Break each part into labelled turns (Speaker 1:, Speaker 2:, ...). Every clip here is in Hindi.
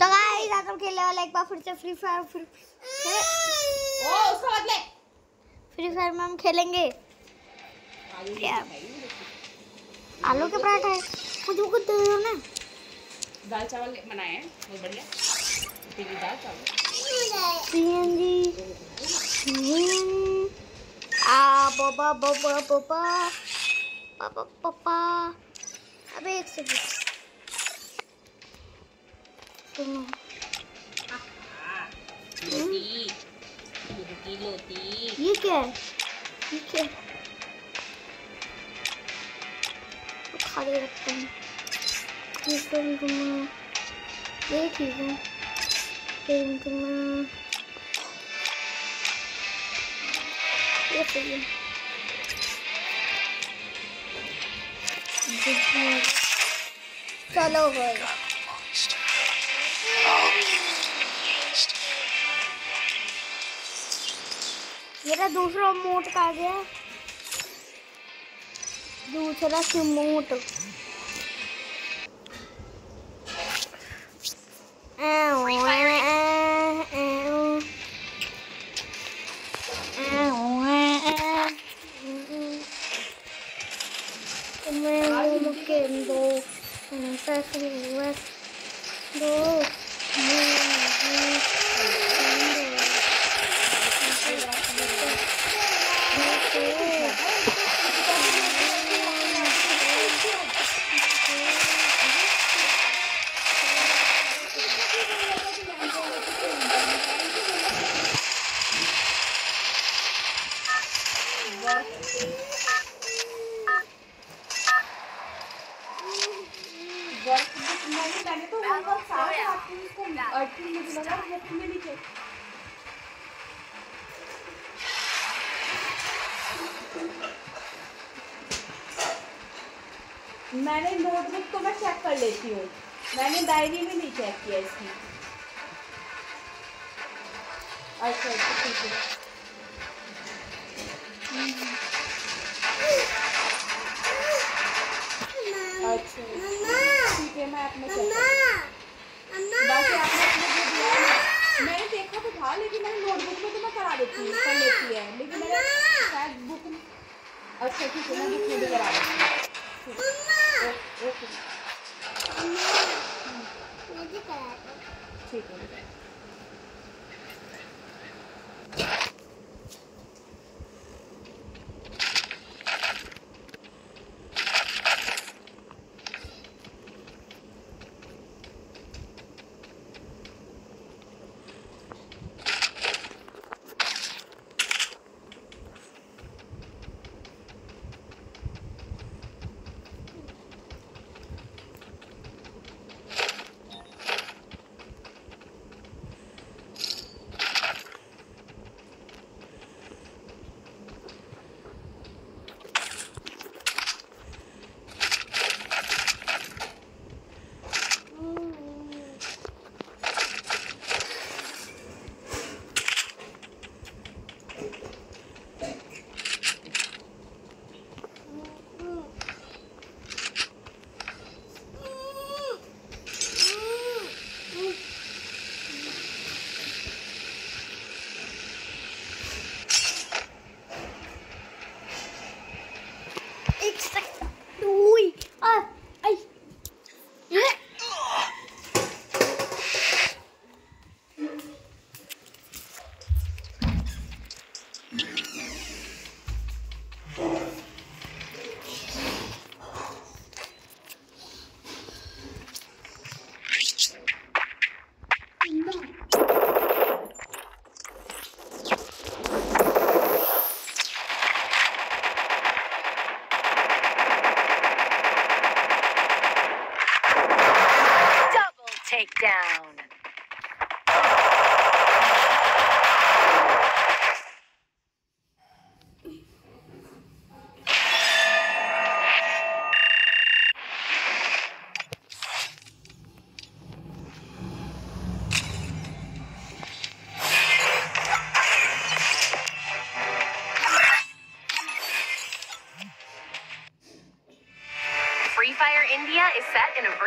Speaker 1: तो गाइस आज हम खेलने वाले एक बार फिर से फ्री फायर फिर
Speaker 2: ओ उसका बदले
Speaker 1: फ्री फायर में हम खेलेंगे
Speaker 2: आलू की
Speaker 1: पराठा। मुझे कुछ दे दो ना
Speaker 2: दाल चावल बनाए हैं। बहुत बढ़िया। दाल चावल।
Speaker 1: सीएनजी आ बाबा बाबा बाबा पापा पापा अबे एक सेकंड सुनो
Speaker 2: लोटी दूध की लोटी
Speaker 1: ये क्या है ये क्या है उठा के रखते हैं ये कभी घुमा ये ठीक है चलो मेरा दूसरा मोट का गया दूसरा सिमोट
Speaker 2: डायरी में नहीं चेक किया इसकी? अच्छा अच्छा ठीक है। अच्छा। ठीक है मैं अपने बाकी आपने अपने जो दिया है, मैंने देखा तो था लेकिन मैंने नोटबुक में तो मैं करा देती हूँ कर लेती है। लेकिन मैंने शायद बुक में अच्छा ठीक है मैं बुक में भी करा देती हूँ। ओके ठीक है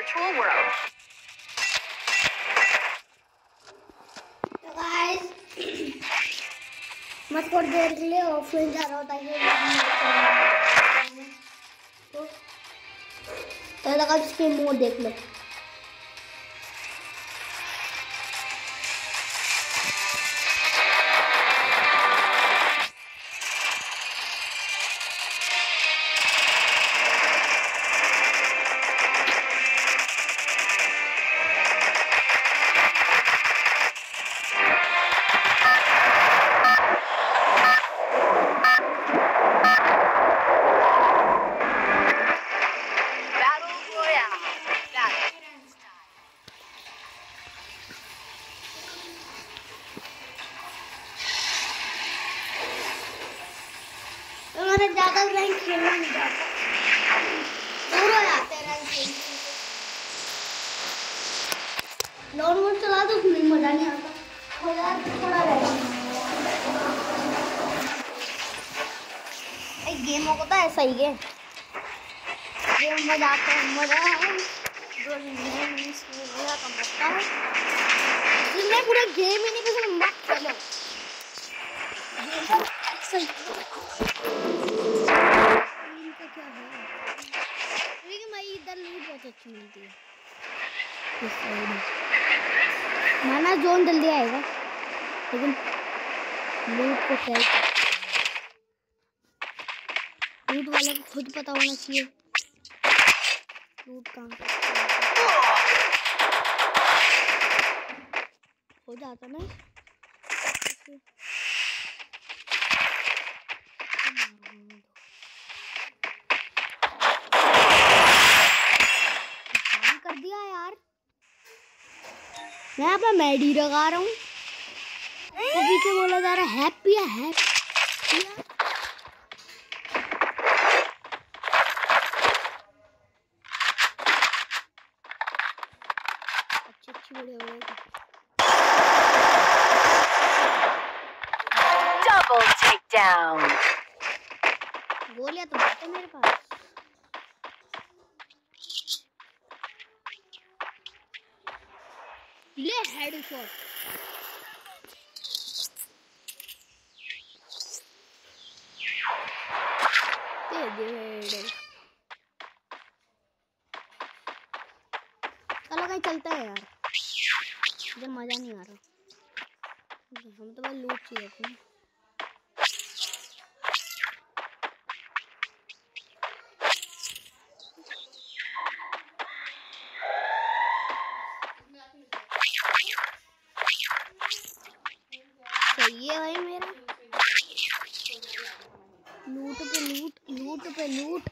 Speaker 3: virtual world.
Speaker 1: तो गाइस मैं थोड़ी देर के लिए ऑफलाइन जा रहा हूँ ताकि तो तो लगा उसके मोड देख लो मोड चला तो उसमें मज़ा नहीं आता। हो तो थोड़ा एक गेम होता है ऐसा ही गेम गेम मज़ा आता है, मज़ा इसमें मज़ा कम है पूरा गेम ही नहीं पसंद मत खेलो। ही क्या है? इधर लूट बहुत अच्छी मिलती है माना जोन जल्दी आएगा। लेकिन लूट को हैं। लूट वाले को खुद पता होना चाहिए। लूट कहाँ हो जाता ना ऐसे। नुकसान कर दिया यार मैं अपना मैडी लगा रहा हूँ। पीछे बोला जा रहा है हैप्पी है हैप्पी
Speaker 3: Double takedown.
Speaker 1: गोलियाँ तो बहुत है मेरे पास shot. चलो कहीं चलता है यार। मुझे मज़ा नहीं आ रहा। हम तो बस लूट चाहिए सही है भाई मेरा लूट पे लूट लूट पे लूट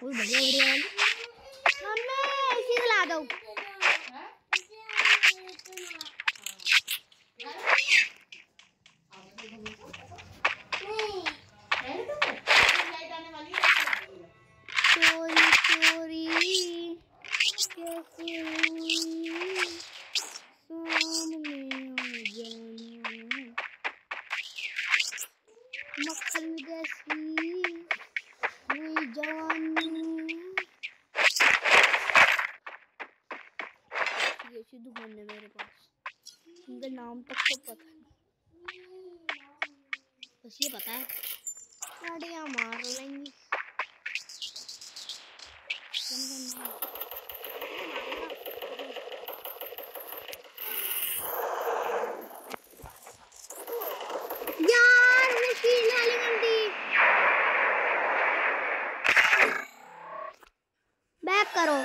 Speaker 1: कोई बढ़िया बढ़िया वाली। इसी ला चोरी चोरी मक्खन जैसी। हुई जवानी ये खान है मेरे पास उनका नाम तक तो पता नहीं बस ये पता है गाड़ियाँ मार लेंगी उनका नाम यार वो शील वाली बंदी बैक करो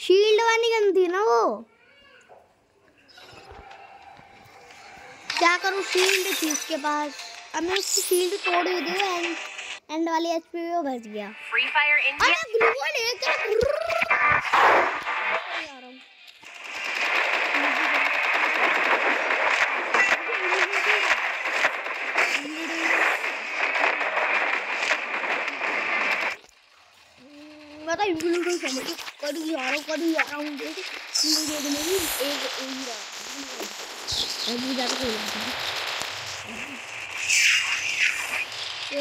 Speaker 1: शील्ड वाली गन थी ना वो क्या करूँ शील्ड थी उसके पास अब मैं उसकी शील्ड तोड़ ही दी एंड एंड वाली एचपी वो बच गया. अरे ग्लू लेकर आ रहा हूँ मैं तो इंप्लीमेंट समझ के कभी जा रहा हूँ कभी जा रहा हूँ देखिए वीडियो में भी एक एक ही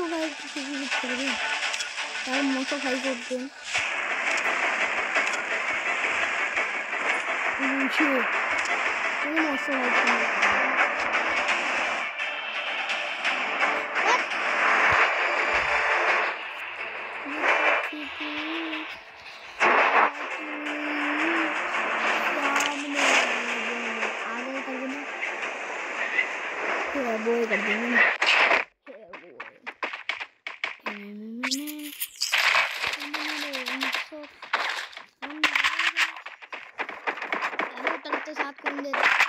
Speaker 1: तुम मोटो फाइव किसी की कर रही यार मोटो फाइव करते हैं नीचे तो साथ कर देते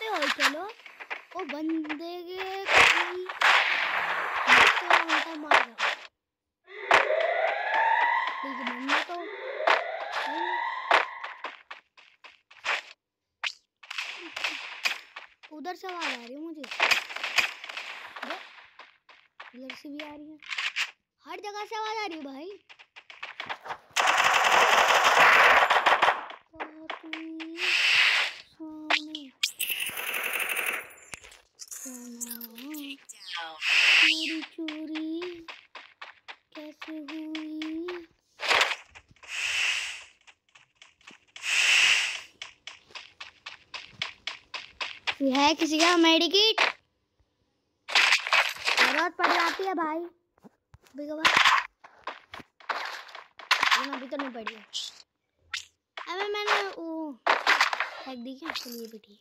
Speaker 1: पे और चलो वो बंदे के तो मार लेकिन हमने तो उधर से आवाज़ आ रही है मुझे। इधर से भी आ रही है। हर जगह से आवाज़ आ रही है भाई और तू सामने चोरी चोरी कैसे हुई ये है किसी का मेडिकेट? ज़रूरत पड़ जाती है भाई। अभी तो नहीं पड़ी अबे मैंने वो फेंक दी क्या? चलिए भी ठीक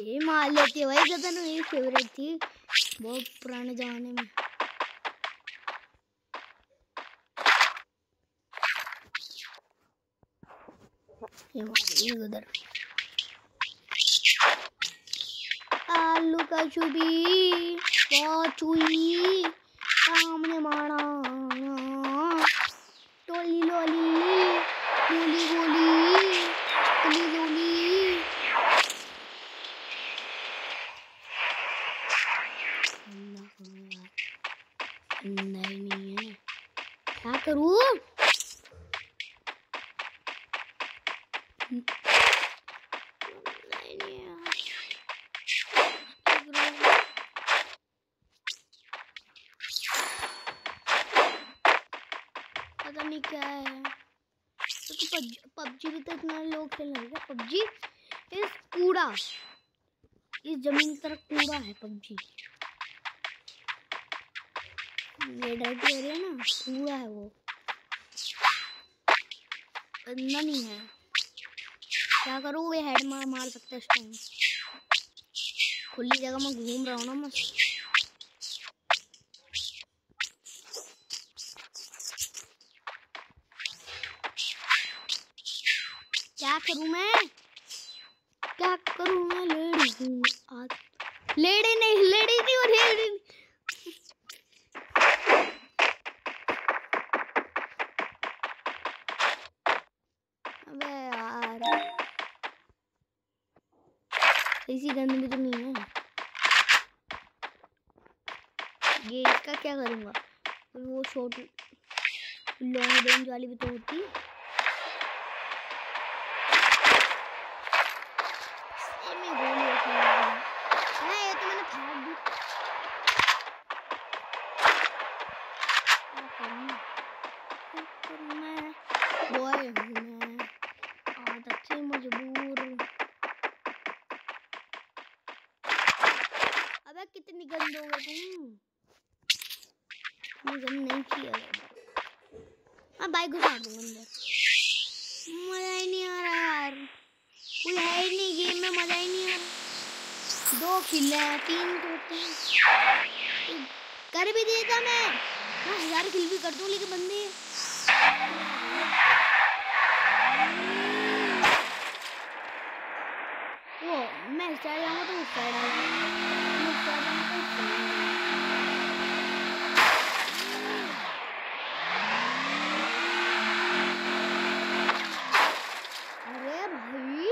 Speaker 1: ये मार लेती है भाई ज़्यादा ना मेरी फेवरेट थी। बहुत पुराने जमाने में। उधर। आलू का चुबी बहुत सामने मारा। टोली लोली गोली गोली गोली नहीं नहीं है क्या करूँ नहीं नहीं है पता नहीं क्या है तो पबजी भी तो इतना लोग खेलने लगे पबजी इस कूड़ा। इस ज़मीन की तरफ़ कूड़ा है पबजी। ये डर्टी एरिया ना, कूड़ा है वो। अंदर नहीं है। क्या करूँ ये हेड मार मार सकते हैं इस टाइम खुली जगह में घूम रहा हूँ ना मस्त क्या करूँ मैं क्या करूँ मैं लेडी हूँ आज लेडी नहीं लेडी नहीं और लेडी अबे यार इसी गंद में तो नहीं है ये इसका क्या करूँगा? वो शॉर्ट लॉन्ग रेंज वाली भी तो होती सेमी गोली होती है हाँ ये तो मैंने फेंक दी क्या करूँ क्या करूँ मैं बॉय हूँ मैं आदत से मजबूर अबे कितनी गंदे हो गए तुम ये गंद नहीं किया गया मैं बाइक घुसा दूँगा अंदर मज़ा ही नहीं आ रहा यार कोई है ही नहीं गेम में मज़ा ही नहीं आ रहा दो हैं, तीन टूटते हैं। कर भी देता मैं। मैं हज़ार किल भी कर दूँ, लेकिन बंदे। वो, मैं तो उस साइड अरे भाई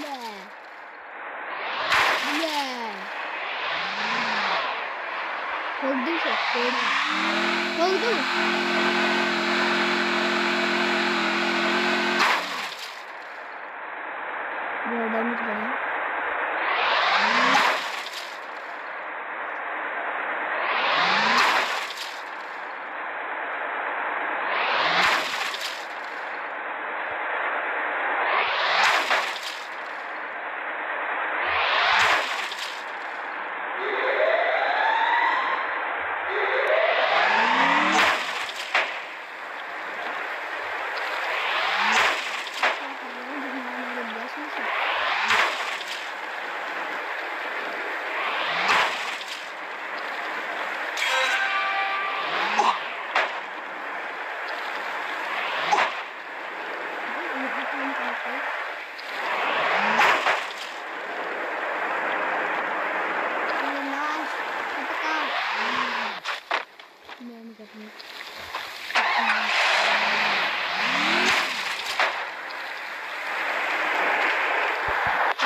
Speaker 1: ले ले ठोक दूँ से ठोक दूँ बहुत डैमेज बढ़ा क्या कर रहा हूँ जितना मेरे बस में से यहाँ काम करते हैं। ये लाश पटका। मैं नहीं करनी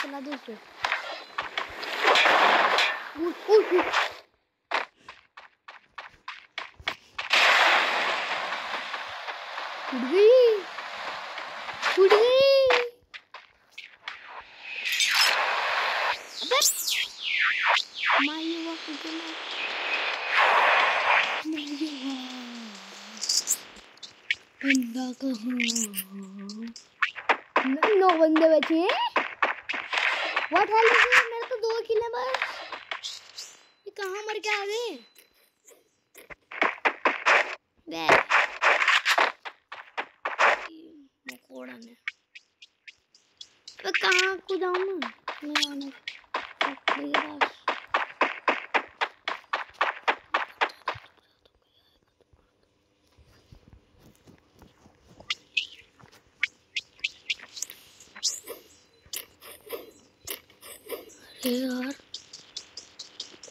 Speaker 1: चला दो उसको उठ उठ उठ उठ गई उठ गई अबे माई वो कुछ ना बंदा कहाँ नौ बंदे बचे व्हाट हेल मेरे तो दो किल बस। ये कहाँ मर के आ गए बे मकोड़ा जाऊँ मैं आने फैक्ट्री के पास अरे यार।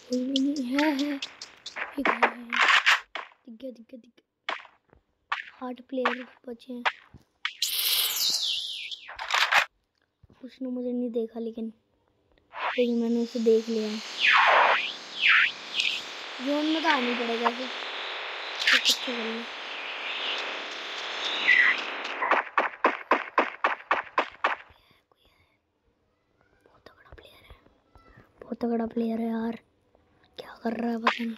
Speaker 1: कोई भी नहीं, है है। दिख गया दिख गया, दिख आठ प्लेयर बचे हैं। उसने मुझे नहीं देखा, लेकिन लेकिन मैंने उसे देख लिया। जोन में तो आनी पड़ेगा, फिर तो करना बहुत तगड़ा प्लेयर है तगड़ा प्लेयर है यार। क्या कर रहा है पता नहीं।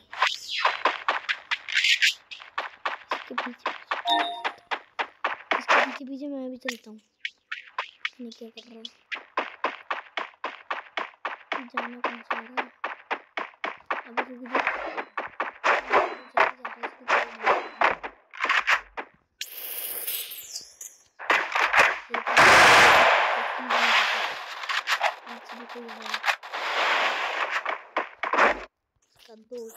Speaker 1: इसके पीछे इसके पीछे पीछे मैं भी चलता हूँ। नहीं क्या कर रहा है। जाना कौन सा रहा है? अभी रुक जा। तो नहीं संतोष।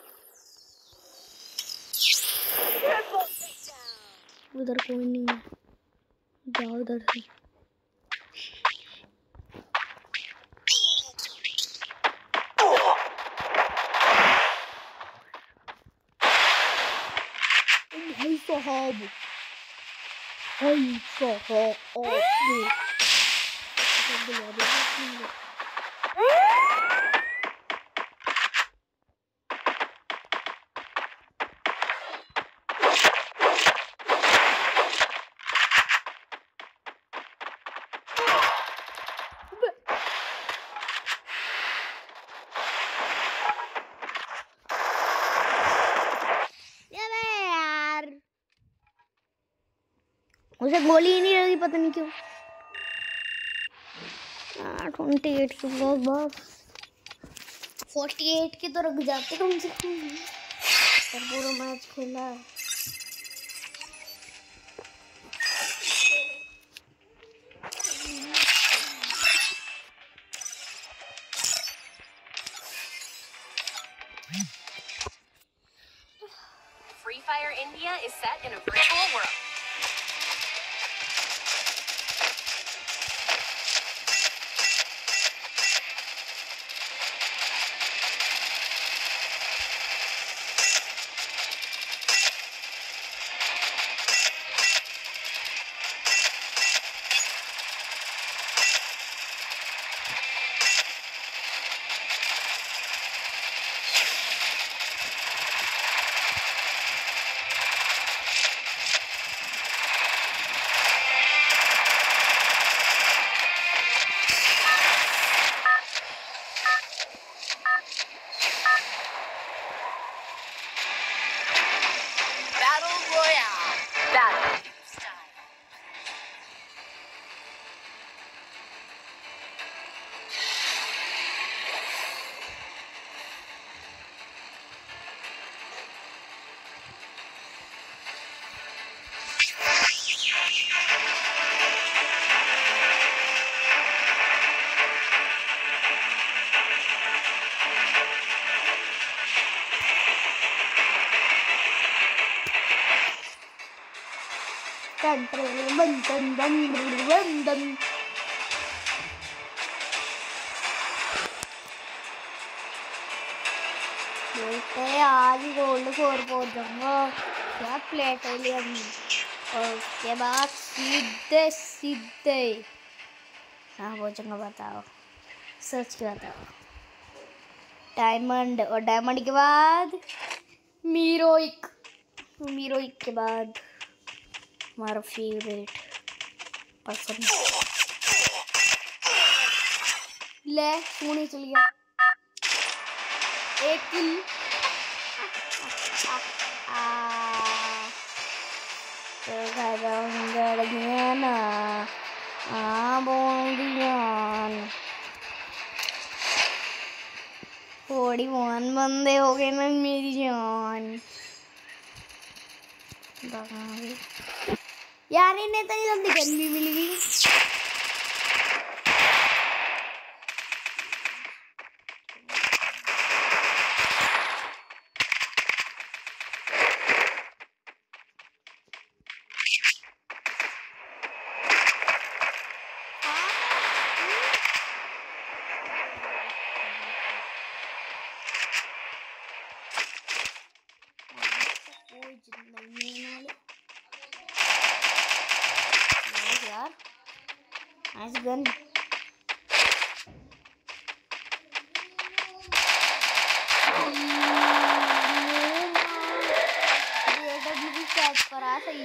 Speaker 1: उधर कोई नहीं है। जाओ उधर से। गोली ही नहीं लगी पता नहीं क्यों। ट्वेंटी एट की बहुत फोर्टी एट की तो रख जाते कम से कम पर पूरा मैच खेला है।
Speaker 3: Free Fire India is set in a
Speaker 1: Dun, dun. बोलते आज गोल्ड फोर पहुँच जाऊँगा क्या प्लेटोलियम और उसके बाद सीधे सीधे हाँ पहुंचूँगा बताओ सच के बताओ डायमंड और डायमंड के बाद मीरोइक मीरोइक के बाद हमारा फेवरेट पर्सन ले सोने चल गया। एक किल तो ना। आ बोल दिया। थोड़ी वन बंदे हो गए ना मेरी जान। यार इन्हें तो जल्दी गर्मी मिल गई कोई ज़िंदा नहीं है नाले Nice यार नाइस गन सही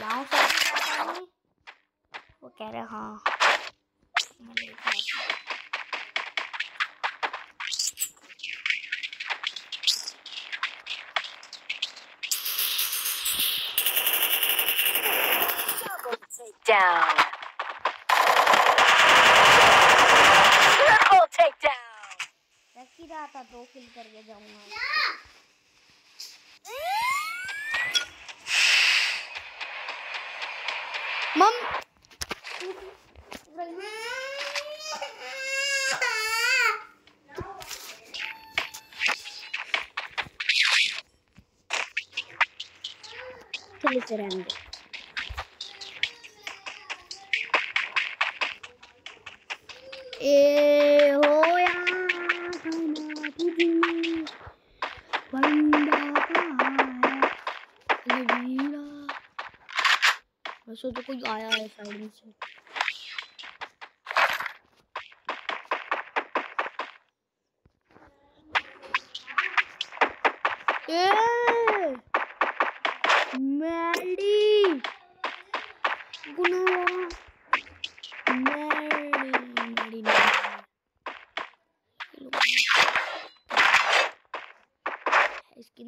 Speaker 1: लाऊं सर वो कह रहे हाँ मैं लेके आती हूँ।
Speaker 3: Down. Triple
Speaker 1: जाता तो किल करके जाऊँगा मम चलिए चले वैसे तो कोई आया है साइड में से।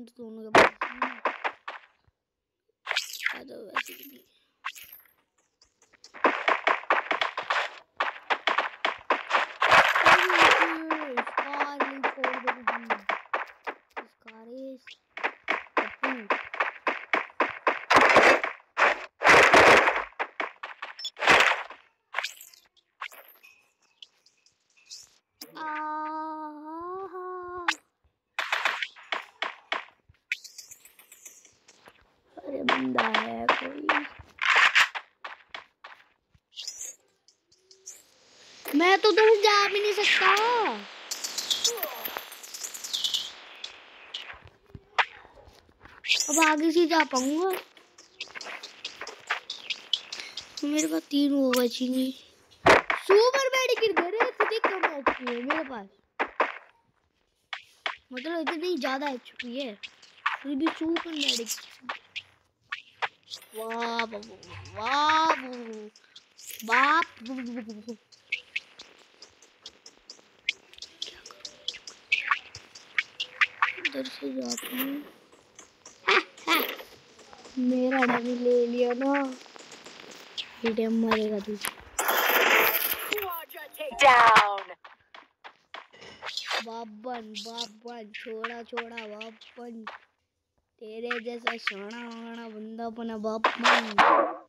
Speaker 1: तो दोनों के पास है जाओ वैसे भी Scar will fold the room. Scar is open. आहा। अरे बंदा है कोई मैं तो उधर जा भी नहीं सकता अब आगे से जा पाऊँगा मेरे पास तीन वो बचेंगे सुपर दे रहे थे देख कम एचपी है मेरे पास मतलब इतनी ज़्यादा एचपी है फिर भी सुपर मेडिकेट वाह बाबू वाह इधर से जाती हूँ। मेरा डमी ले लिया ना। हीडियम मरेगा तू। बाबन बाबन छोड़ा छोड़ा बाबन तेरे जैसा शाना वाना बंदा अपना बाबन